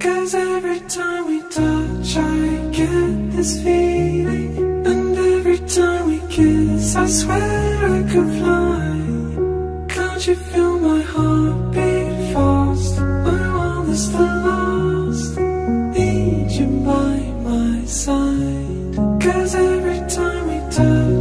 Cause every time we touch, I get this feeling. And every time we kiss, I swear I could fly. Can't you feel my heart beat fast? I want this to last. Need you by my side. Cause every time we touch